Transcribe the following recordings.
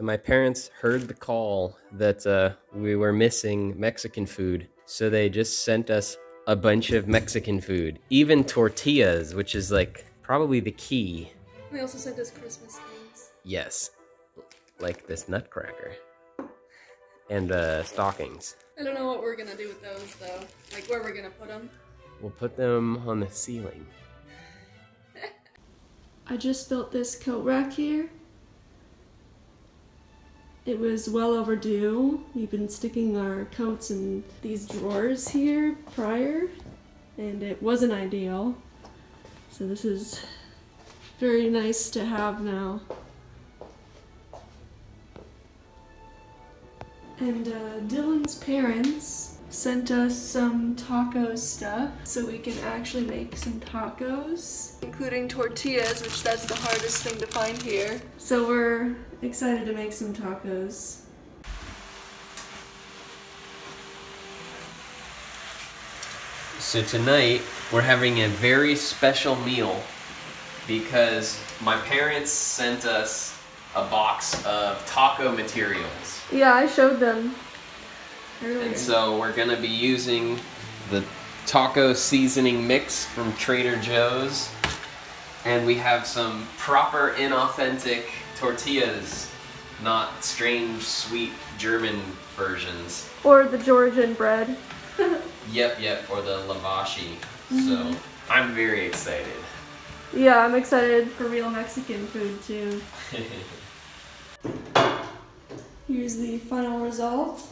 So my parents heard the call that uh, we were missing Mexican food, so they just sent us a bunch of Mexican food, even tortillas, which is like probably the key. They also sent us Christmas things. Yes, like this nutcracker and uh, stockings. I don't know what we're gonna do with those though. Like where we're gonna put them. We'll put them on the ceiling. I just built this coat rack here. It was well overdue. We've been sticking our coats in these drawers here prior, and it wasn't ideal. So this is very nice to have now. And uh, Dillon's parents sent us some taco stuff so we can actually make some tacos, including tortillas, which that's the hardest thing to find here. So we're excited to make some tacos. So tonight we're having a very special meal because my parents sent us a box of taco materials. Yeah, I showed them earlier. And so we're gonna be using the taco seasoning mix from Trader Joe's. And we have some proper inauthentic tortillas, not strange sweet German versions. or the Georgian bread. Yep, yep, or the lavashi. So mm-hmm. I'm very excited. Yeah, I'm excited for real Mexican food too. Here's the final result.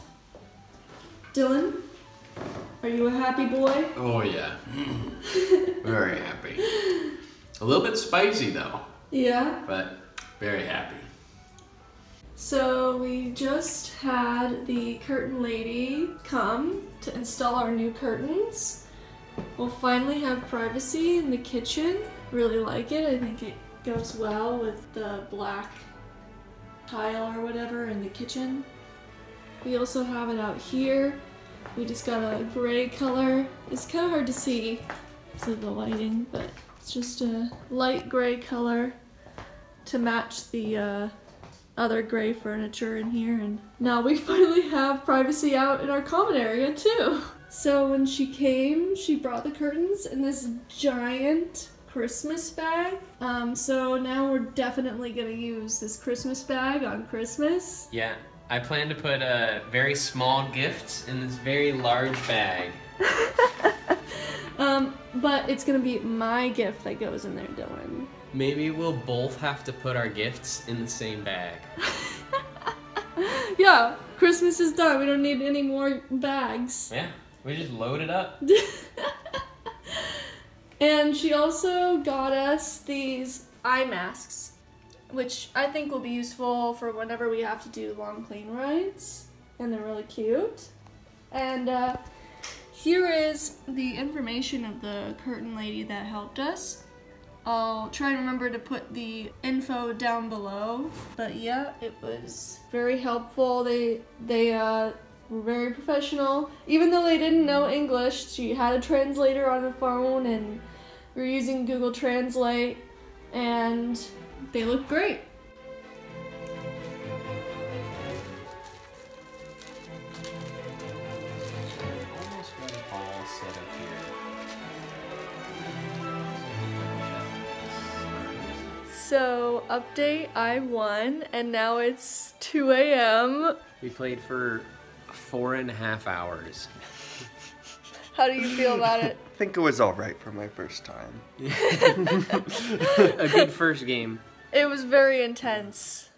Dillon, are you a happy boy? Oh yeah. very happy. A little bit spicy though, Yeah. but very happy. So we just had the curtain lady come to install our new curtains. We'll finally have privacy in the kitchen. Really like it. I think it goes well with the black tile or whatever in the kitchen. We also have it out here. We just got a gray color. It's kind of hard to see because of the lighting, but it's just a light gray color to match the uh, other gray furniture in here and now we finally have privacy out in our common area too. So when she came, she brought the curtains in this giant Christmas bag. Um, so now we're definitely gonna use this Christmas bag on Christmas. Yeah, I plan to put uh, very small gifts in this very large bag. Um, but it's gonna be my gift that goes in there, Dillon. Maybe we'll both have to put our gifts in the same bag. Yeah, Christmas is done. We don't need any more bags. Yeah, we just load it up. And she also got us these eye masks, which I think will be useful for whenever we have to do long plane rides. And they're really cute. And uh, here is the information of the curtain lady that helped us. I'll try and remember to put the info down below. But yeah, it was very helpful. They they uh, were very professional. Even though they didn't know English, she had a translator on the phone and we are using Google Translate and they look great. Almost got it all set up here. So, update I won, and now it's 2 a.m. We played for four and a half hours. How do you feel about it? I think it was alright for my first time. a good first game. It was very intense.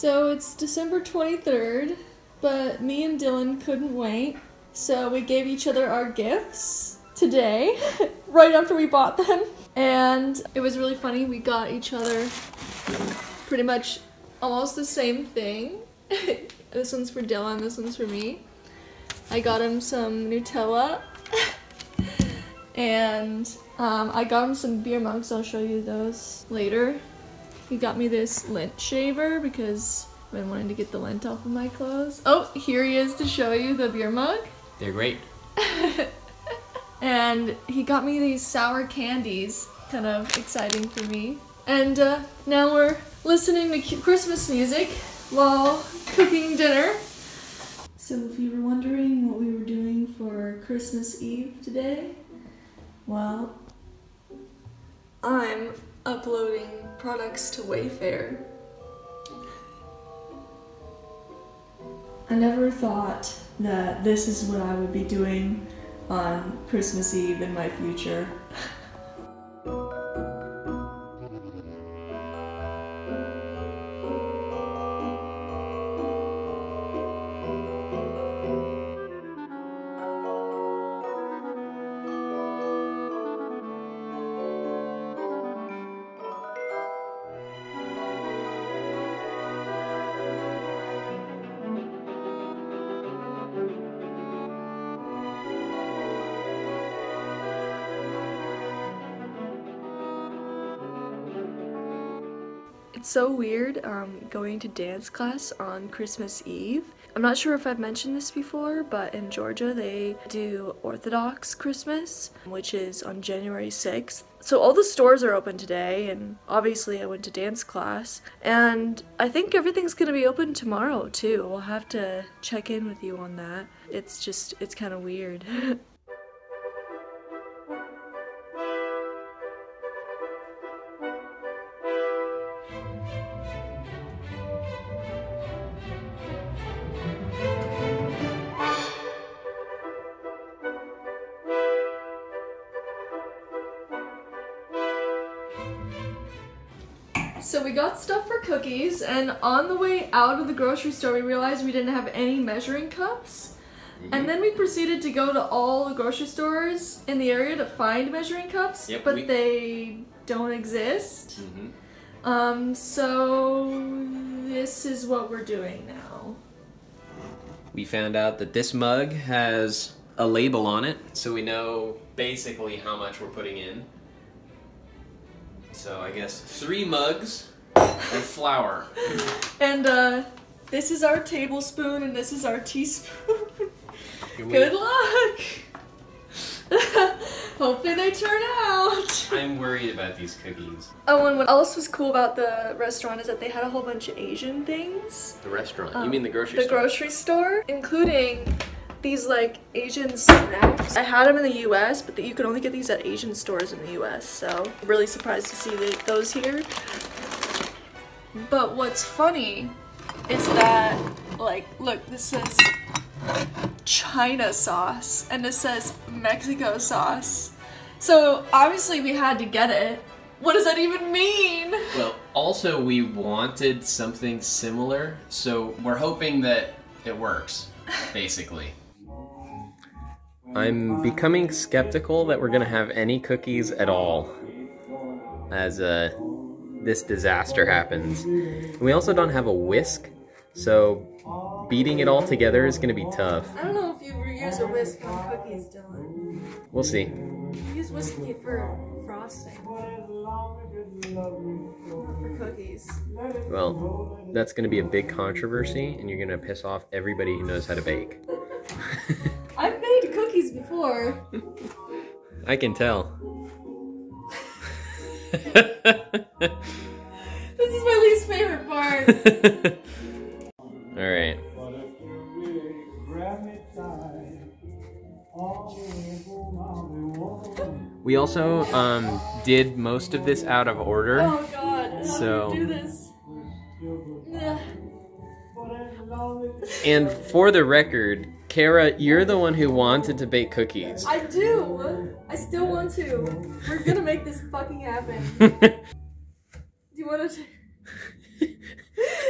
So it's December 23rd, but me and Dillon couldn't wait. So we gave each other our gifts today, right after we bought them. And it was really funny. We got each other pretty much almost the same thing. this one's for Dillon, this one's for me. I got him some Nutella. and um, I got him some beer mugs. I'll show you those later. He got me this lint shaver because I've been wanting to get the lint off of my clothes. Oh, here he is to show you the beer mug. They're great. and he got me these sour candies. Kind of exciting for me. And uh, now we're listening to Christmas music while cooking dinner. So if you were wondering what we were doing for Christmas Eve today, well, I'm uploading products to Wayfair. I never thought that this is what I would be doing on Christmas Eve in my future. So weird um, going to dance class on Christmas Eve. I'm not sure if I've mentioned this before, but in Georgia they do Orthodox Christmas, which is on January 6th. So all the stores are open today, and obviously I went to dance class. And I think everything's gonna be open tomorrow too. We'll have to check in with you on that. It's just, it's kind of weird. So we got stuff for cookies, and on the way out of the grocery store, we realized we didn't have any measuring cups. Mm-hmm. And then we proceeded to go to all the grocery stores in the area to find measuring cups, Yep, but we- they don't exist. Mhm. Um, so this is what we're doing now. We found out that this mug has a label on it, so we know basically how much we're putting in. So I guess three mugs of flour. And uh, this is our tablespoon, and this is our teaspoon. Good luck! Hopefully they turn out. I'm worried about these cookies. Oh, and what else was cool about the restaurant is that they had a whole bunch of Asian things. The restaurant. Um, you mean the grocery the store? The grocery store, including these like Asian snacks. I had them in the U.S., but you could only get these at Asian stores in the U.S. So really surprised to see the, those here. But what's funny is that like look, this says China sauce and this says Mexico sauce. So obviously we had to get it. What does that even mean? Well, also we wanted something similar, so we're hoping that it works, basically. I'm becoming skeptical that we're gonna have any cookies at all as uh, this disaster happens. We also don't have a whisk, so beating it all together is gonna be tough. I don't know if you use a whisk on cookies, Dillon. We'll see. You use whiskey for frosting. For cookies. Well, that's gonna be a big controversy, and you're gonna piss off everybody who knows how to bake. I've made cookies before. I can tell. This is my least favorite part. All right. We also um, did most of this out of order. oh god, how So- do this? And for the record, Kara, you're the one who wanted to bake cookies. I do. I still want to. We're gonna make this fucking happen. Do you want to?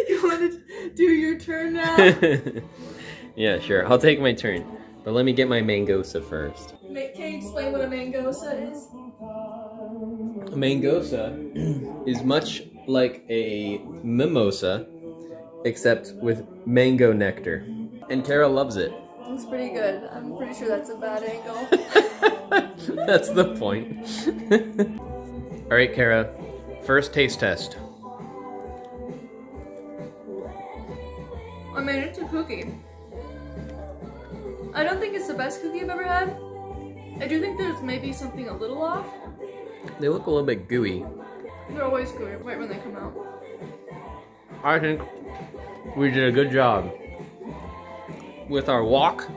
you want to? do your turn now. yeah, sure. I'll take my turn. But let me get my mangosa first. Can you explain what a mangosa is? A mangosa is much like a mimosa, except with mango nectar. And Kara loves it. Pretty good. I'm pretty sure that's a bad angle. That's the point. Alright, Kara. First taste test. I mean, it's a cookie. I don't think it's the best cookie I've ever had. I do think there's maybe something a little off. They look a little bit gooey. They're always gooey right when they come out. I think we did a good job with our walk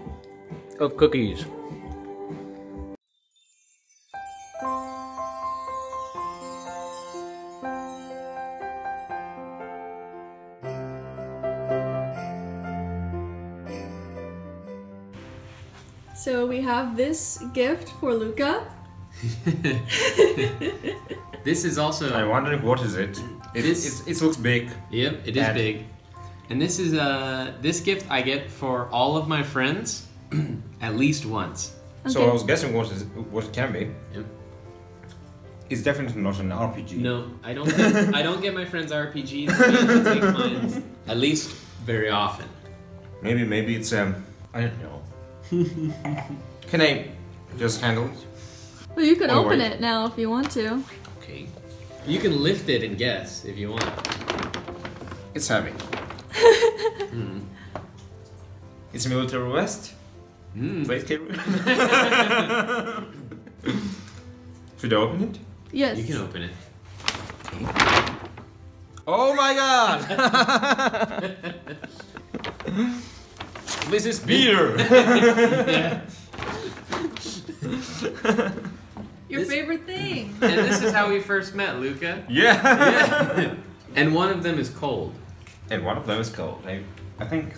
of cookies. So we have this gift for Luca. This is also I wonder what is it. It This- is. It looks big. Yep, it is And- big. And this is uh this gift I get for all of my friends at least once. So I was guessing what is what it can be. Yep. It's definitely not an RPG. No, I don't get, I don't get my friends RPGs. I take mine at least very often. Maybe maybe it's um. I don't know. can I just handle it? Well, you can Oh, open wait. it now if you want to. Okay. You can lift it and guess if you want. It's heavy. It's a military vest. Mm. Plate carrier. Should I open it? Yes. You can open it. Oh my god! this is beer! Your This- favorite thing. And this is how we first met, Luca. yeah! and one of them is cold. And one of them is cold. I, I think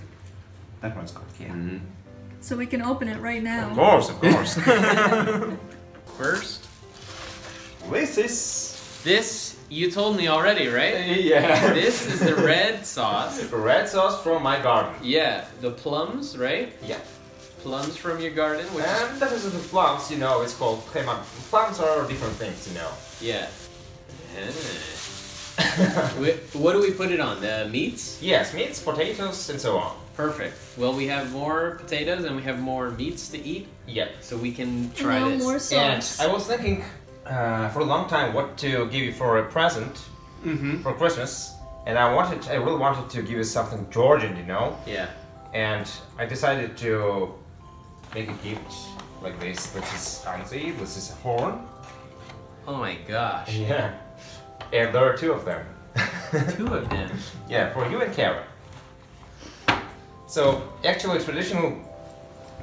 that one's cold, yeah. Mm. So we can open it right now. Of course, of course. First, this is. this you told me already, right? Yeah. This is the red sauce. red sauce from my garden. Yeah, the plums, right? Yeah. Plums from your garden, which is, And that is the plums, you know, it's called crema. Plums are different things, you know. yeah. Ah. Wh- what do we put it on? The meats? yes, meats, potatoes, and so on. Perfect. Well, we have more potatoes and we have more meats to eat, Yeah. so we can try now this. more And. I was thinking uh, for a long time what to give you for a present Mm-hmm. for Christmas, and I wanted, I really wanted to give you something Georgian, you know, Yeah. and I decided to make a gift like this. This is honestly, this is a horn. Oh my gosh. Yeah. And there are two of them. Two of them. Yeah, for you and Kara. So actually, traditional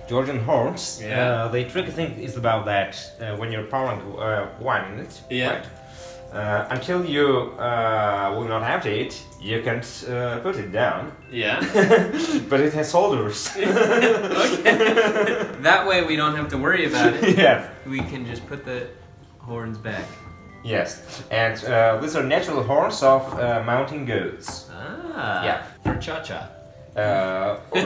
Georgian horns. Yeah. Uh, the tricky thing is about that uh, when you're pouring uh, wine in it. Yeah. Right? Uh, until you uh, will not have to eat, you can uh, put it down. Yeah. but it has holders. okay. that way we don't have to worry about it. yeah. We can just put the horns back. Yes. And uh, these are natural horns of uh, mountain goats. Ah. Yeah. For cha cha. Uh, or-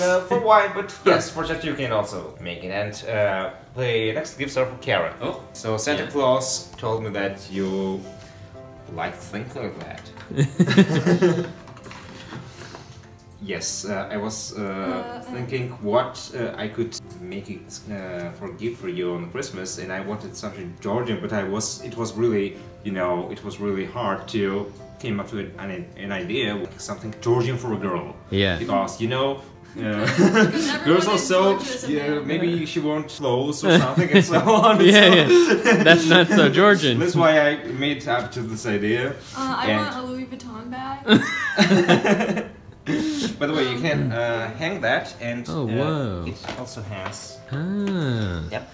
no, for wine, but yes, for that you can also make it. And uh, the next gifts are for Karen. Oh. So Santa Yeah. Claus told me that you like things like that. yes, uh, I was uh, Uh, thinking what uh, I could make it uh, for gift for you on Christmas, and I wanted something Georgian, but I was it was really you know it was really hard to came up with an, an idea something Georgian for a girl Yeah. because you know. Uh, everyone girls are so Georgia is a yeah, maybe she won't clothes or something and so on. Yeah, so- yeah. That's not so Georgian. That's why I made up to this idea. Uh, I And- want a Louis Vuitton bag. By the way, you can uh, hang that, and Oh, uh, wow. it also has. Ah. Yep.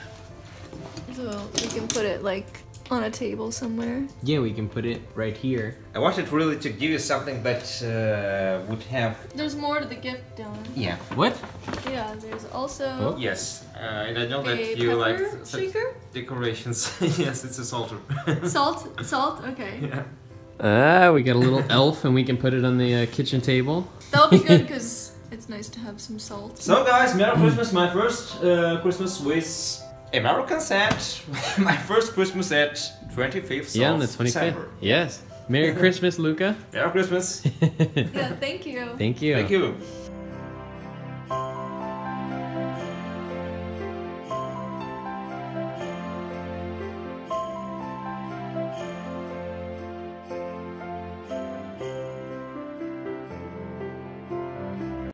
so we can put it like on a table somewhere. Yeah, we can put it right here. I wanted really to give you something that uh, would have. There's more to the gift, Dillon. Yeah. What? Yeah, there's also Oh. Yes, uh, and I know that you like decorations. yes, it's a salter. Salt, salt. Okay. yeah. Ah, we got a little elf, and we can put it on the uh, kitchen table. That'll be good because it's nice to have some salt. So guys, Merry Christmas! My first uh, Christmas with American set. My first Christmas at 25th Yeah, on of the 25th. December. Yes. Merry Christmas, Luca. Merry Christmas! yeah, thank you. Thank you. Thank you.